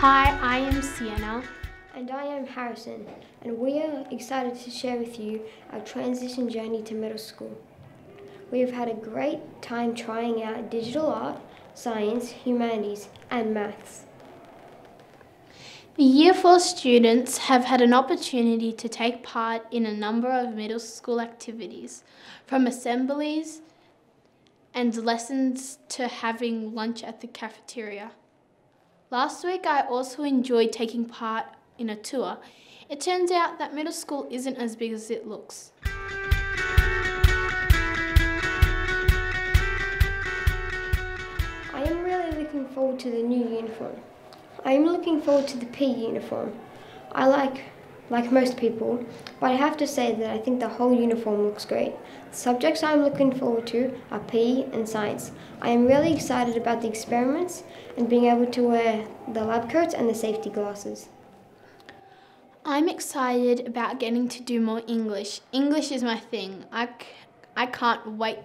Hi, I am Sienna. And I am Harrison, and we are excited to share with you our transition journey to middle school. We have had a great time trying out digital art, science, humanities, and maths. The Year 4 students have had an opportunity to take part in a number of middle school activities, from assemblies and lessons to having lunch at the cafeteria. Last week, I also enjoyed taking part in a tour. It turns out that middle school isn't as big as it looks. I am really looking forward to the new uniform. I am looking forward to the PE uniform. I like like most people, but I have to say that I think the whole uniform looks great. The subjects I'm looking forward to are PE and science. I am really excited about the experiments and being able to wear the lab coats and the safety glasses. I'm excited about getting to do more English. English is my thing. I, I can't wait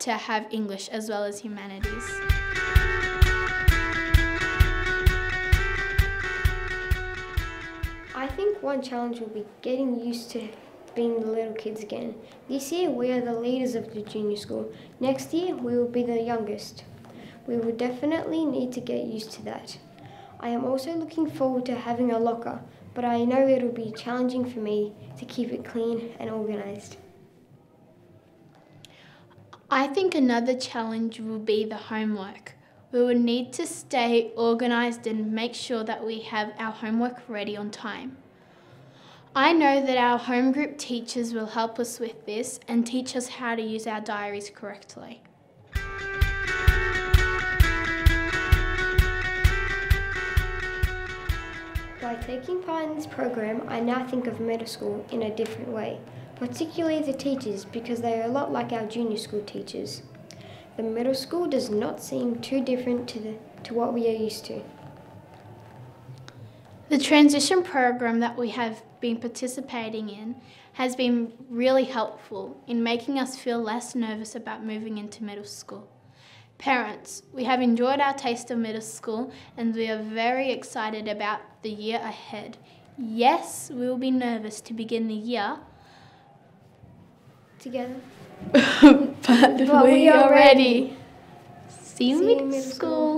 to have English as well as humanities. One challenge will be getting used to being the little kids again. This year we are the leaders of the junior school. Next year we will be the youngest. We will definitely need to get used to that. I am also looking forward to having a locker, but I know it will be challenging for me to keep it clean and organised. I think another challenge will be the homework. We will need to stay organised and make sure that we have our homework ready on time. I know that our home group teachers will help us with this and teach us how to use our diaries correctly. By taking part in this program, I now think of middle school in a different way, particularly the teachers because they are a lot like our junior school teachers. The middle school does not seem too different to, the, to what we are used to. The transition program that we have been participating in has been really helpful in making us feel less nervous about moving into middle school. Parents, we have enjoyed our taste of middle school and we are very excited about the year ahead. Yes, we will be nervous to begin the year, Together. but, we are ready. See you See you in in middle middle school. school.